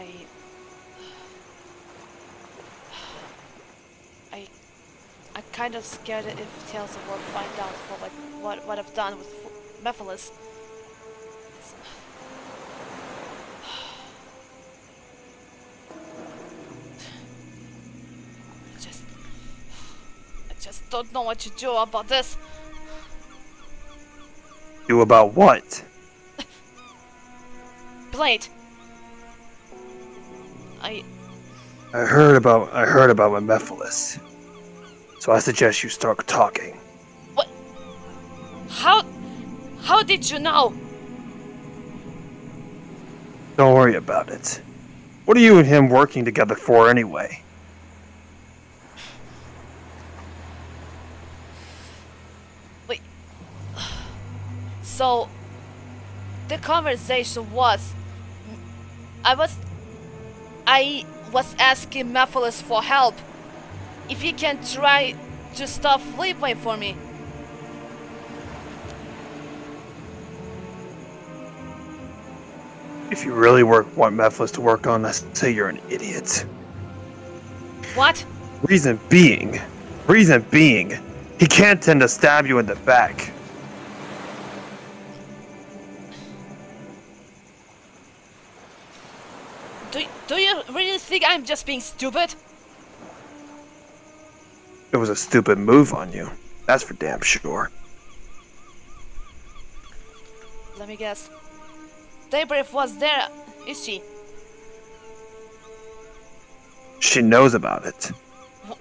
I. I. I'm kind of scared if Tails will find out for like what what I've done with Mephiles. I just. I just don't know what to do about this. Do about what? Blade. I. I heard about I heard about my Mephiles. So I suggest you start talking. What? How? How did you know? Don't worry about it. What are you and him working together for anyway? Wait. So, the conversation was, I was, I was asking Mephiles for help. If he can try to stop Fleetway for me. If you really work, want Mephiles to work on, I say you're an idiot. What? Reason being, reason being, he can't tend to stab you in the back. Think I'm just being stupid? It was a stupid move on you. That's for damn sure. Let me guess. Daybrave was there, is she? She knows about it.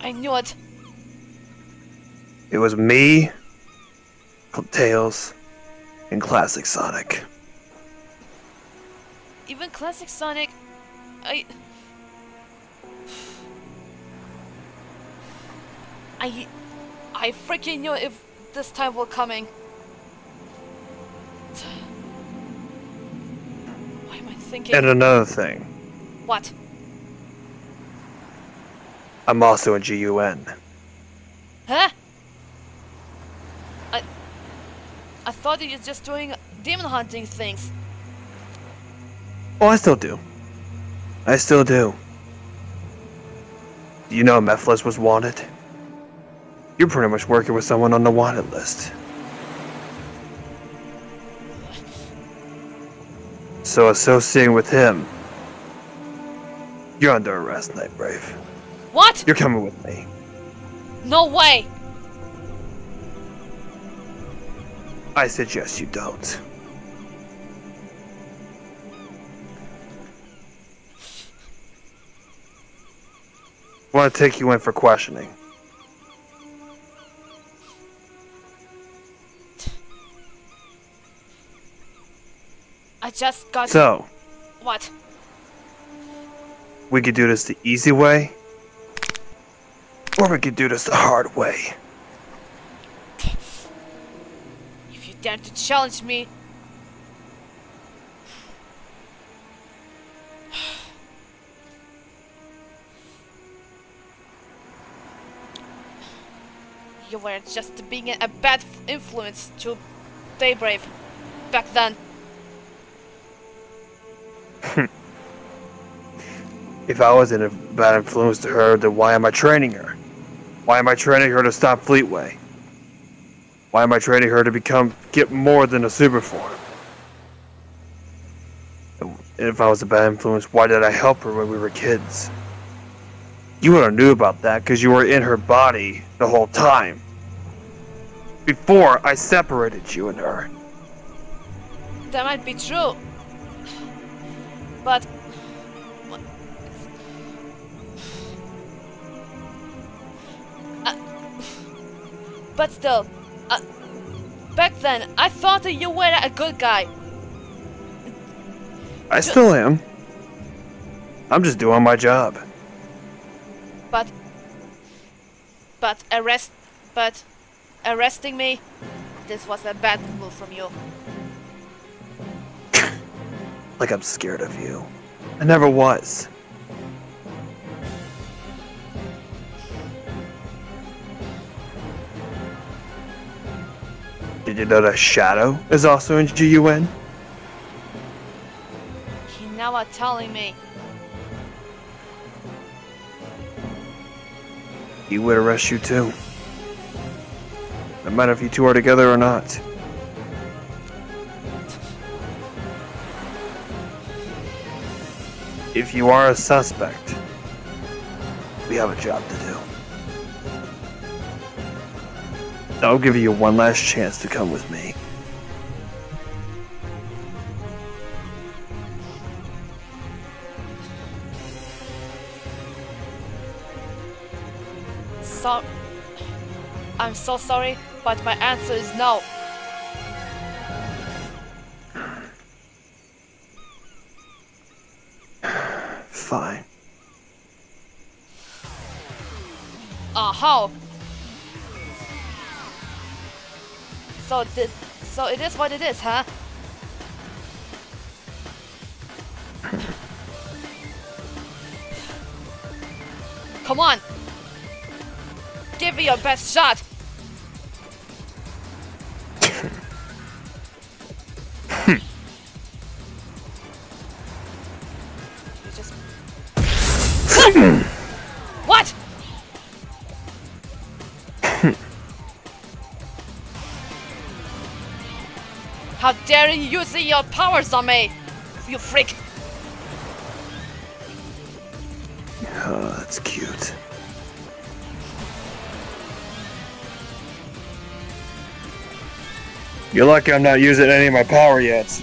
I knew it. It was me, Tails, and Classic Sonic. Even Classic Sonic, I... I... I freaking knew if this time were coming. Why am I thinking... And another thing, What? I'm also in GUN. Huh? I... I thought you were just doing demon hunting things. Oh, I still do. I still do. Do you know Mephiles was wanted? You're pretty much working with someone on the wanted list. So associating with him, you're under arrest, Night Brave. What? You're coming with me. No way! I suggest you don't. Want to take you in for questioning. I just got... So, What? we could do this the easy way, or we could do this the hard way. If you dare to challenge me... You were just being a bad influence to Daybrave back then. If I wasn't a bad influence to her, then why am I training her? Why am I training her to stop Fleetway? Why am I training her to become get more than a super form? If I was a bad influence, why did I help her when we were kids? You would have knew about that because you were in her body the whole time. Before I separated you and her. That might be true. But... Uh, but still, uh, back then, I thought that you were a good guy. I still am. I'm just doing my job. But... But arrest... But... Arresting me? This was a bad move from you. Like I'm scared of you. I never was. Did you know that Shadow is also in GUN? are now telling me. He would arrest you too. No matter if you two are together or not. If you are a suspect, we have a job to do. I'll give you one last chance to come with me. So, I'm so sorry, but my answer is no. Fine. Uh, how? So this, so it is what it is, huh? Come on! It your best shot! What? How dare you use your powers on me, you freak! Oh, that's cute. You're lucky I'm not using any of my power yet.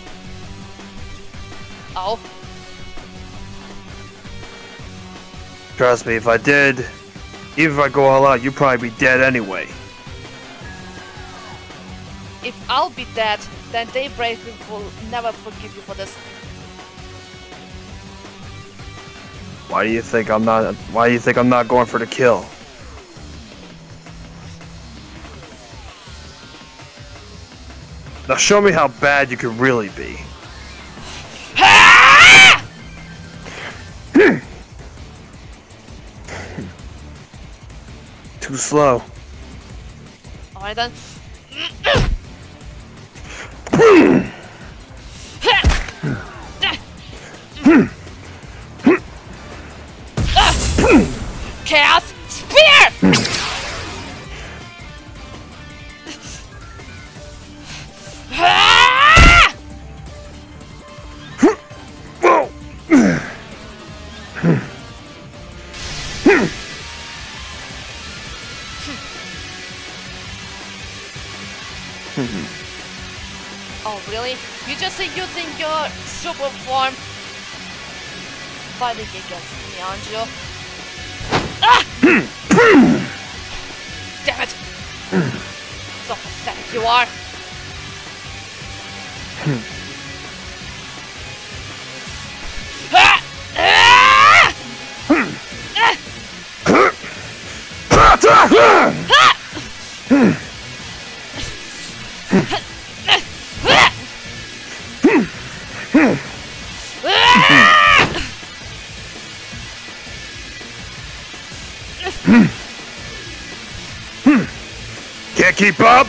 Oh, Trust me, if I did, even if I go all out, you'd probably be dead anyway. if I'll be dead, then Daybrave will never forgive you for this. Why do you think I'm not? Why do you think I'm not going for the kill? Now show me how bad you can really be. Too slow. Alright then. Oh really? You just using your super form fighting against me, aren't you? Ah! Damn it! so pathetic you are! Can't keep up?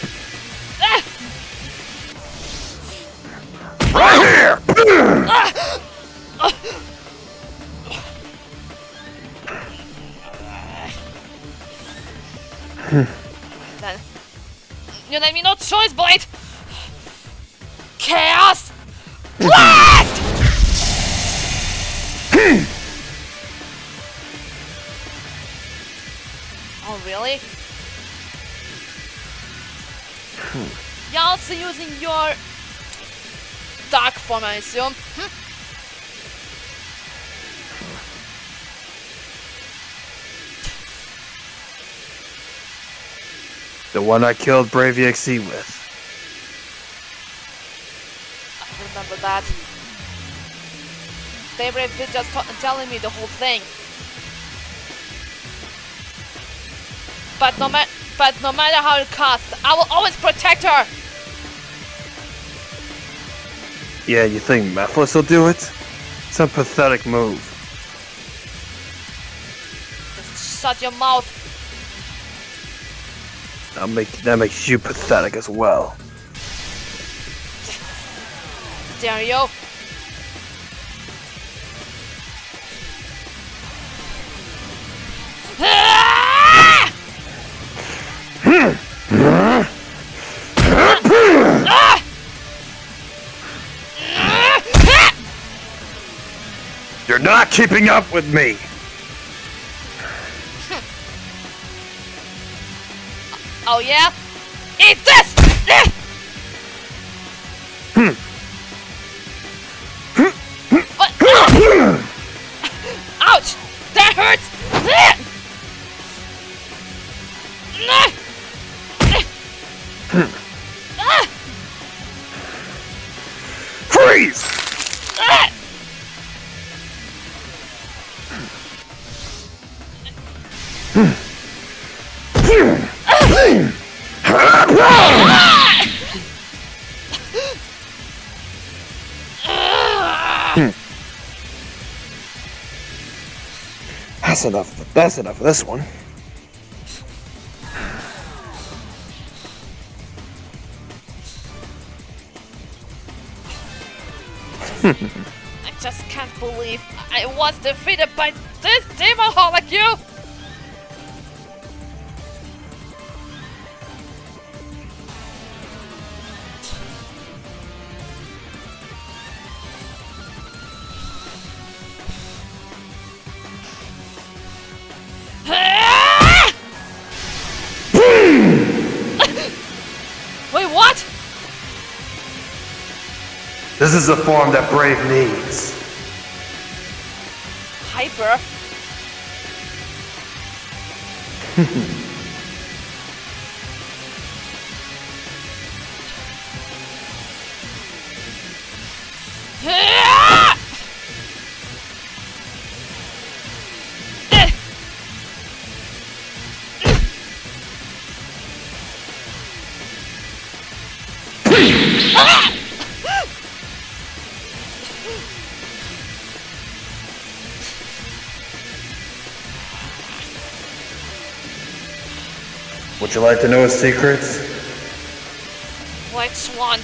Right here! Then you let me no choice, Blade! Chaos! also using your dark form, I assume. Hmm? The one I killed Brave EXE with. I remember that. Daybrave is just telling me the whole thing. But no matter, but no matter how it costs, I will always protect her. Yeah, you think Mephiles will do it? It's a pathetic move. Just shut your mouth. That, make, that makes you pathetic as well. Dare you? Not keeping up with me. Oh yeah? Eat this! That's enough. That's enough of this one. I just can't believe I was defeated by this demon hole like you! This is the form that Brave needs. Hyper? Ah! You like to know his secrets? White Swan.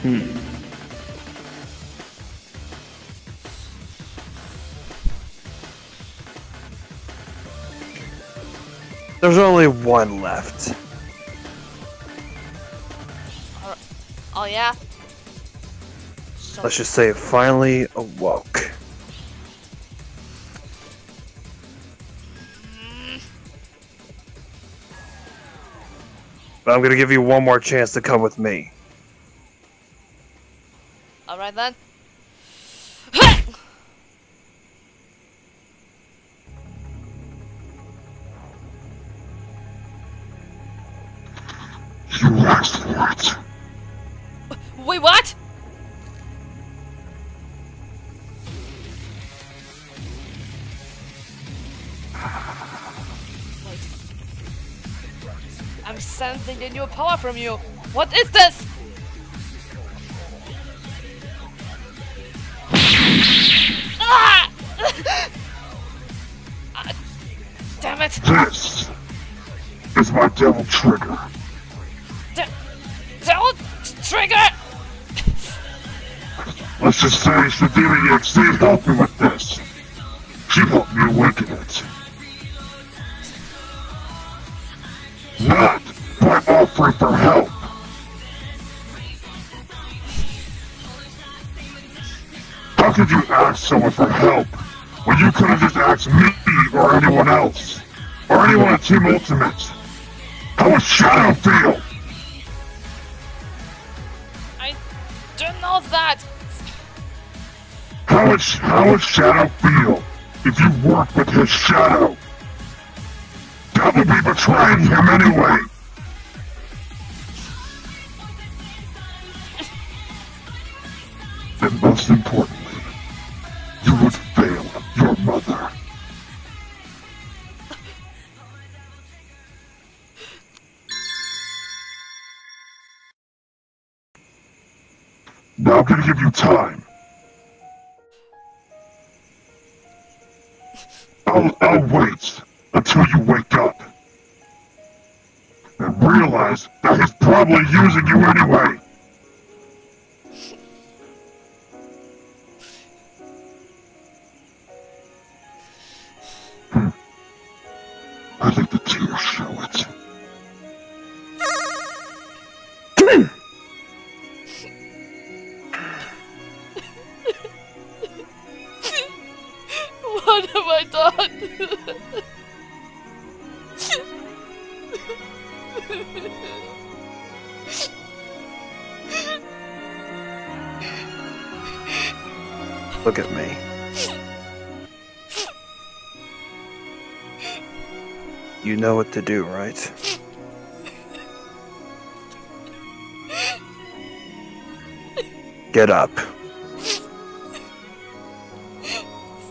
There's only one left. Oh yeah? So Let's just say it finally awoke. But I'm gonna give you one more chance to come with me. Alright then. Power from you. What is this? Ah! Ah, Damn it! This is my devil trigger. D- don't trigger! Let's just say Shadiri XD helped me with this. She helped me awaken it. Someone for help when you could have just asked me or anyone else? Or anyone at Team Ultimate? How would Shadow feel? I don't know that. How would, how would Shadow feel if you worked with his shadow? That would be betraying him anyway. And most importantly, you would fail your mother. Now I'm gonna give you time. I'll, I'll wait until you wake up. And realize that he's probably using you anyway. Gracias. What to do, right? Get up. Is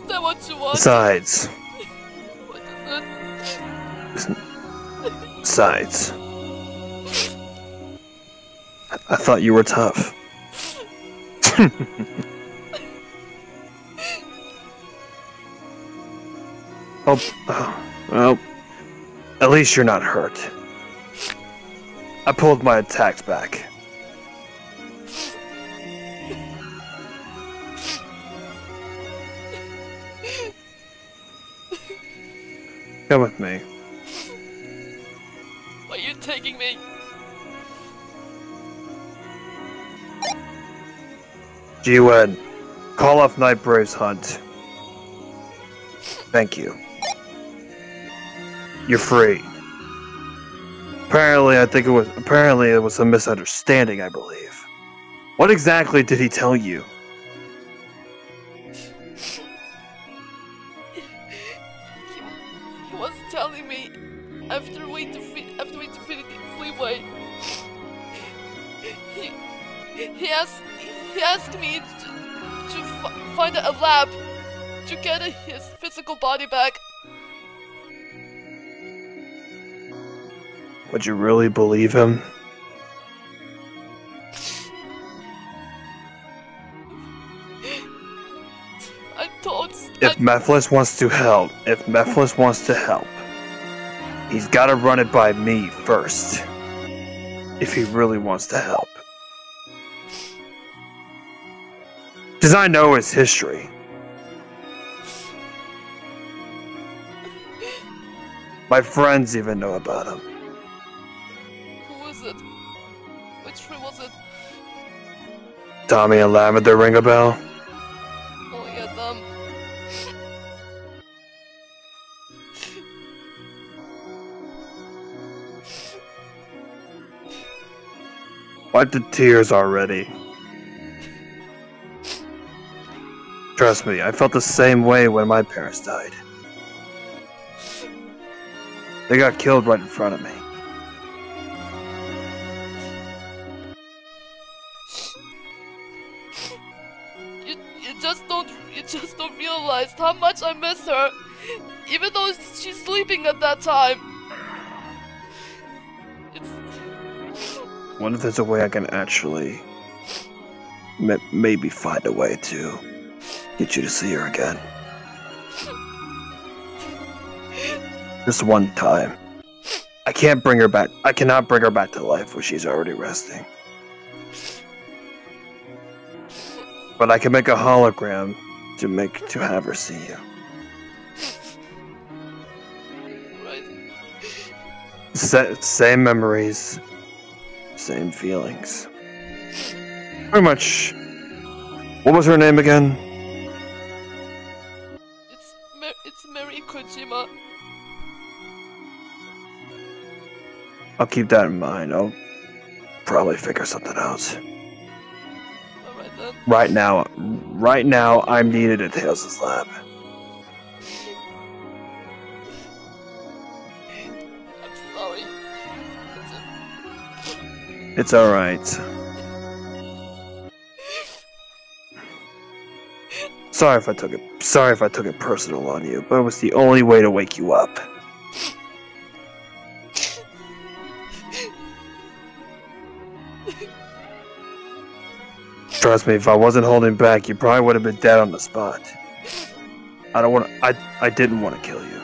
that what you want? Besides, What is it? besides. I, I thought you were tough. oh, oh, well, at least you're not hurt. I pulled my attacks back. Come with me. Why are you taking me? G-Wed, call off Night Brave's hunt. Thank you. You're free. Apparently, I think it was. Apparently, it was a misunderstanding. I believe. What exactly did he tell you? He, was telling me after we defeat after we defeated the Fleetway. He he asked he asked me to, to find a lab to get his physical body back. Would you really believe him? I thought If Mephiles wants to help, if Mephiles wants to help, he's got to run it by me first. If he really wants to help. Because I know his history. My friends even know about him. Tommy and Lavender ring a bell? Oh yeah, them. Wipe the tears already. Trust me, I felt the same way when my parents died. They got killed right in front of me. Don't how much I miss her, even though she's sleeping at that time. Wonder if there's a way I can actually ma- maybe find a way to get you to see her again. Just one time. I can't bring her back. I cannot bring her back to life where she's already resting. But I can make a hologram to make to have her see you. right. Sa- same memories, same feelings. Pretty much. What was her name again? It's Mar- it's Mary Kojima. I'll keep that in mind. I'll probably figure something out. Right now, right now, I'm needed at Tails' lab. I'm sorry. It's alright. Sorry if I took it. Sorry if I took it personal on you, but it was the only way to wake you up. Trust me, if I wasn't holding back, you probably would have been dead on the spot. I don't want to. I I didn't want to kill you.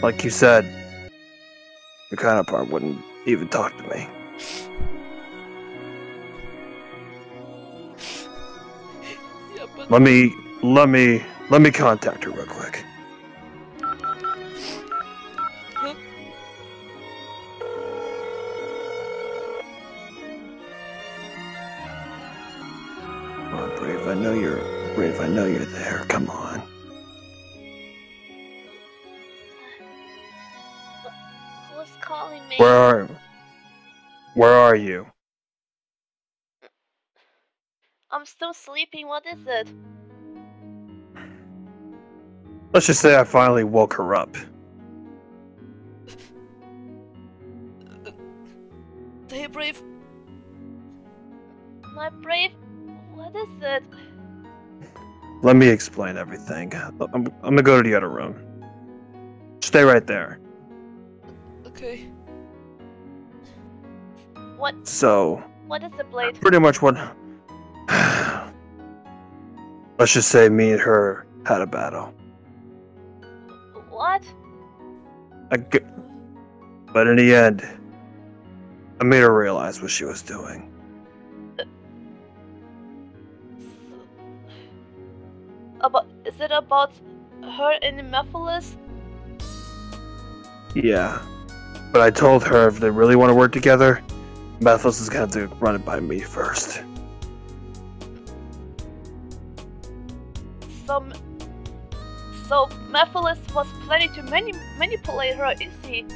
Like you said, your counterpart wouldn't even talk to me. yeah, Let me let me let me contact her real quick. I know you're Brave. I know you're there. Come on. was calling me. Where are Where are you? I'm still sleeping. What is it? Let's just say I finally woke her up. Stay brave. My brave. What is it? Let me explain everything. I'm, I'm gonna go to the other room. Stay right there. Okay. What? So, What is the blade? pretty much what. Let's just say me and her had a battle. What? I g- but in the end, I made her realize what she was doing. About? Is it about her and Mephiles? Yeah. But I told her if they really want to work together, Mephiles is gonna have to run it by me first. So, so Mephiles was planning to mani- manipulate her, is he?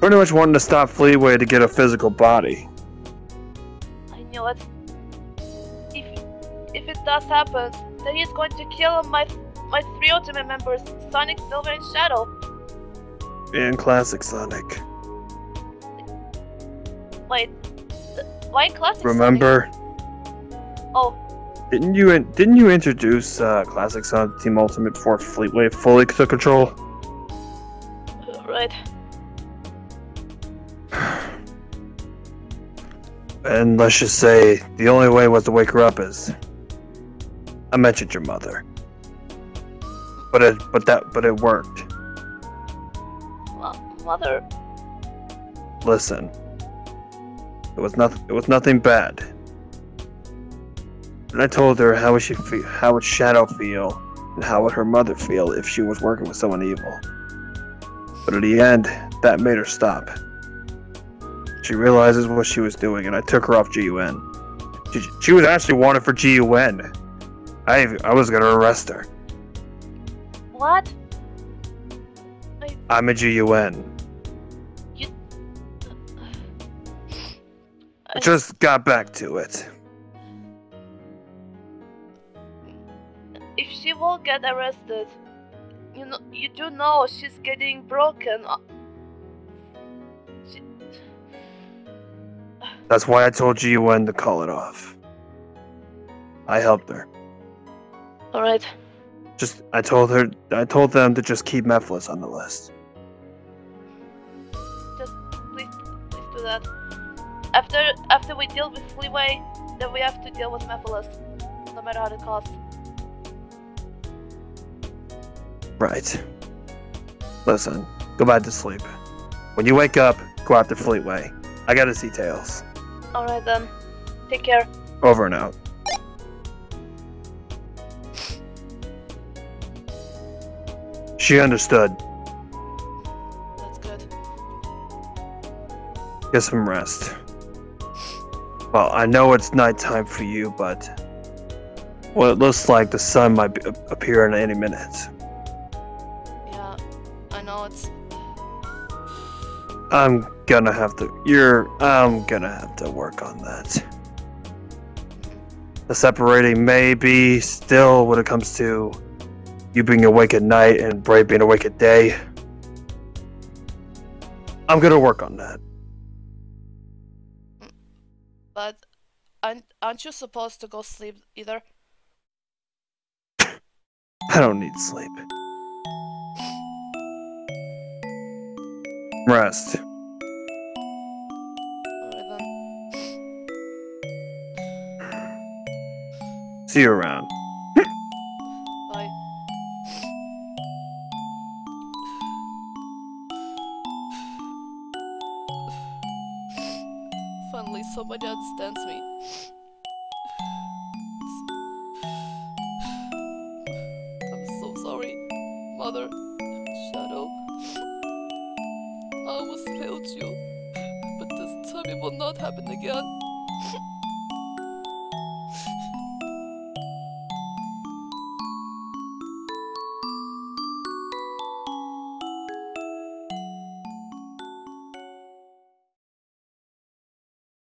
Pretty much wanting to stop Fleetway to get a physical body. If it does happen, then he's going to kill my my three ultimate members, Sonic, Silver, and Shadow. And classic Sonic. Wait, why classic? Sonic? Remember? Oh, Didn't you in- didn't you introduce uh, classic Sonic Team Ultimate before Fleetway fully took control? right. And let's just say the only way was to wake her up is I mentioned your mother. But it but that but it worked. Mo- mother. Listen. It was nothing it was nothing bad. And I told her how would she feel how would Shadow feel and how would her mother feel if she was working with someone evil. But at the end, that made her stop. She realizes what she was doing, and I took her off GUN. She, she was actually wanted for GUN. I I was gonna arrest her. What? I'm a GUN. I just got back to it. if she will get arrested, you know, you do know she's getting broken. She, That's why I told you GUN to call it off. I helped her. All right. Just I told her I told them to just keep Mephiles on the list. Just please, please do that. After after we deal with Fleetway, then we have to deal with Mephiles, no matter how it costs. Right. Listen, go back to sleep. When you wake up, go out to Fleetway. I gotta see Tails. All right then. Take care. Over and out. She understood. That's good. Get some rest. Well, I know it's nighttime for you, but well, it looks like the sun might be, uh, appear in any minute. Yeah, I know it's. I'm gonna have to. You're. I'm gonna have to work on that. The separating may be still when it comes to you being awake at night and Brave being awake at day. I'm gonna work on that. But aren't, aren't you supposed to go sleep either? I don't need sleep. Rest. See you around.